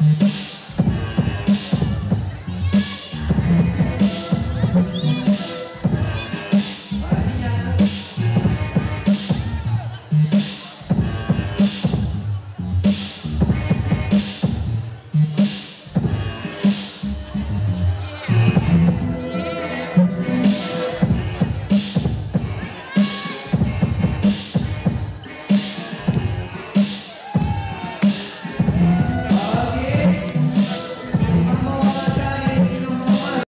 Bye.